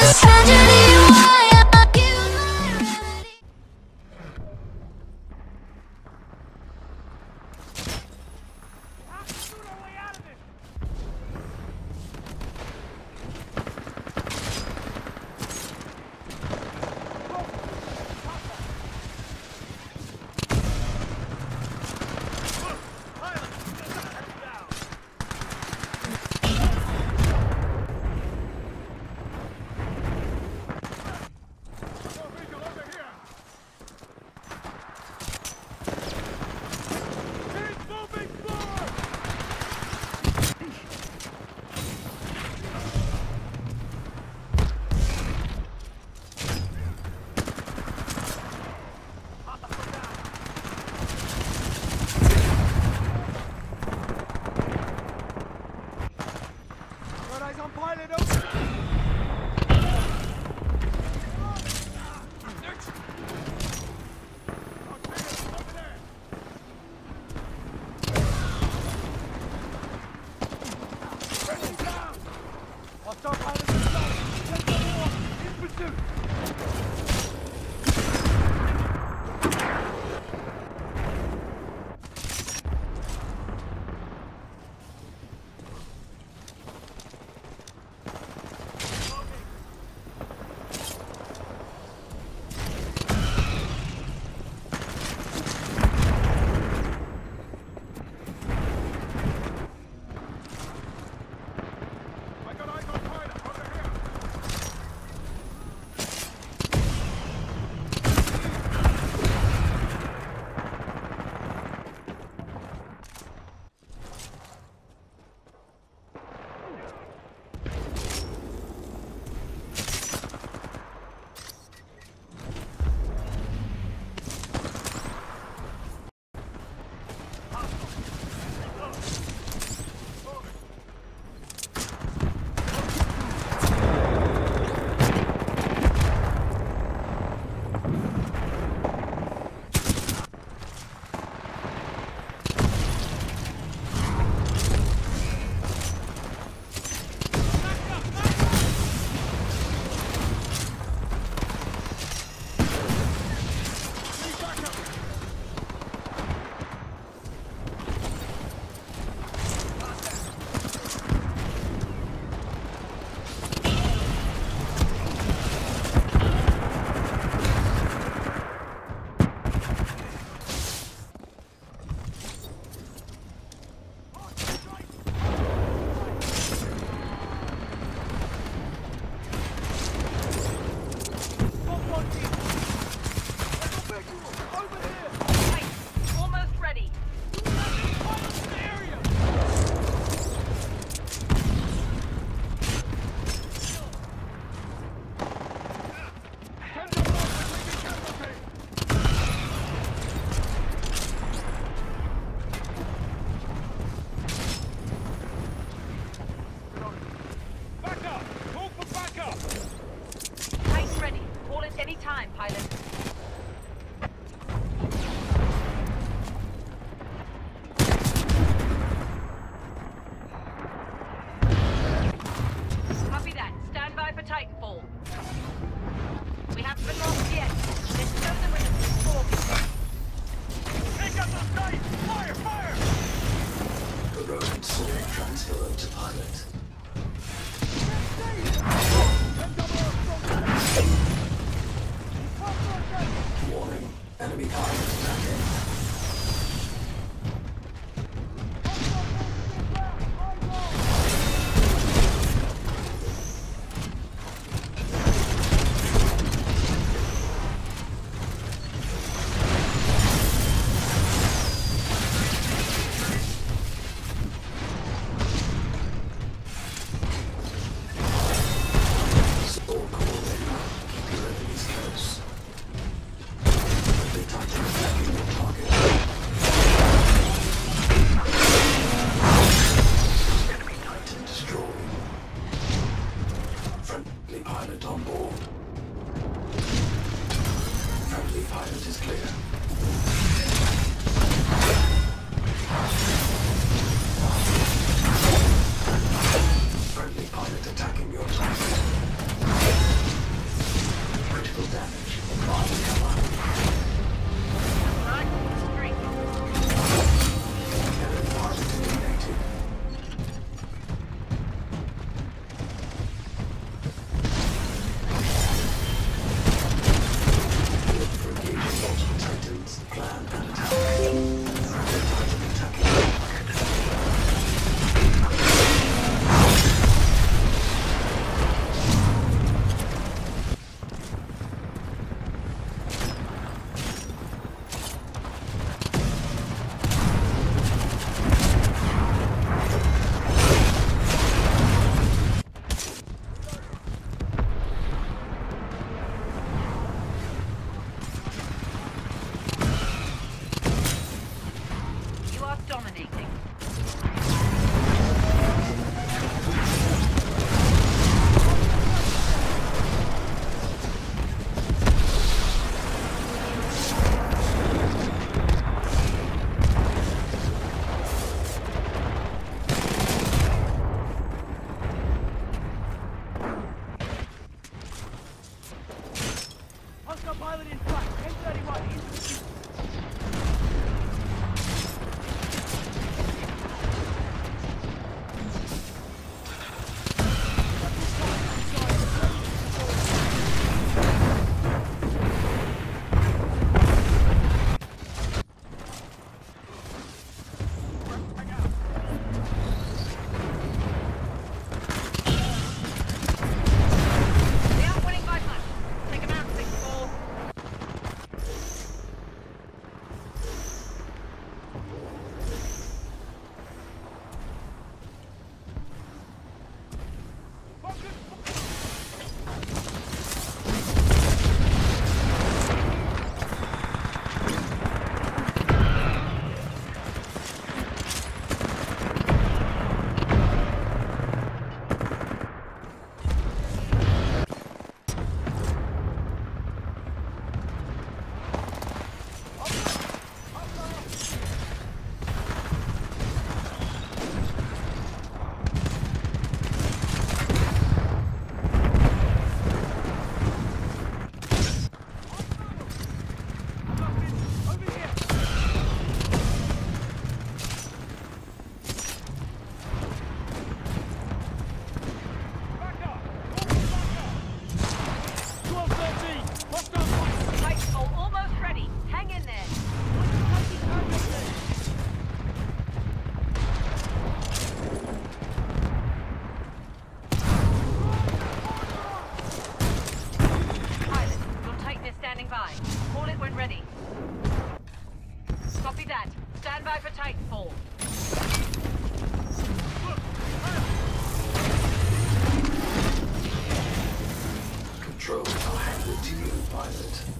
tragedy. Why Right, Dominating. Pilot in front, M31 into the to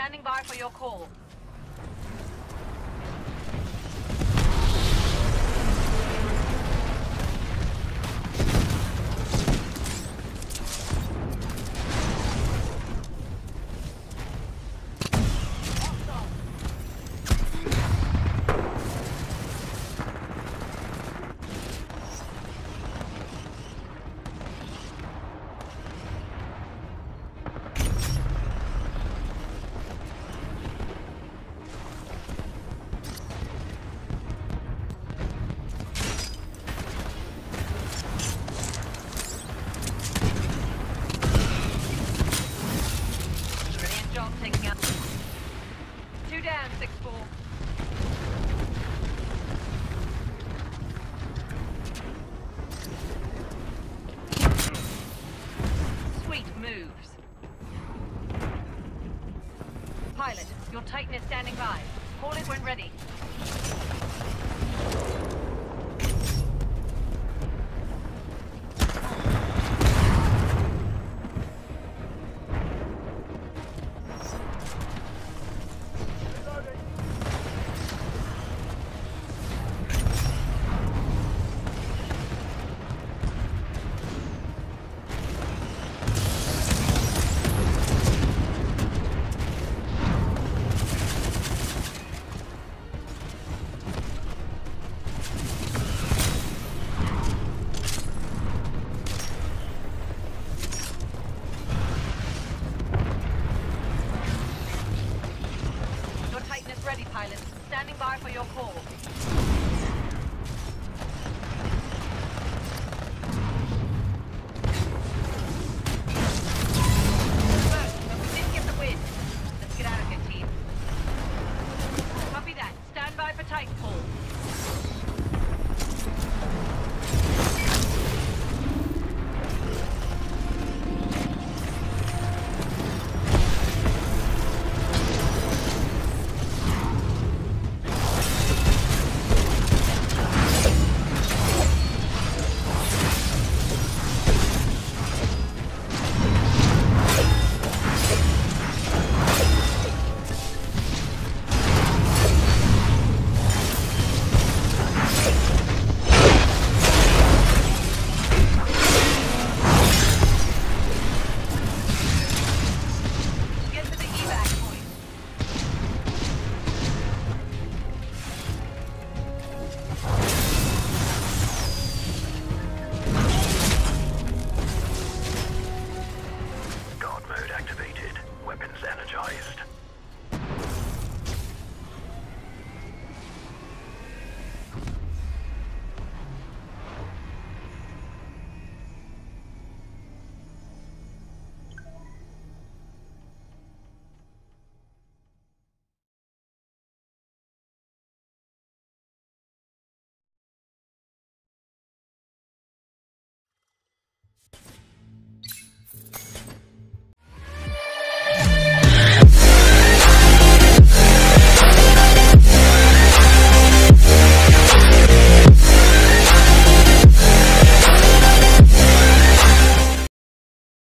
Standing by for your call. right.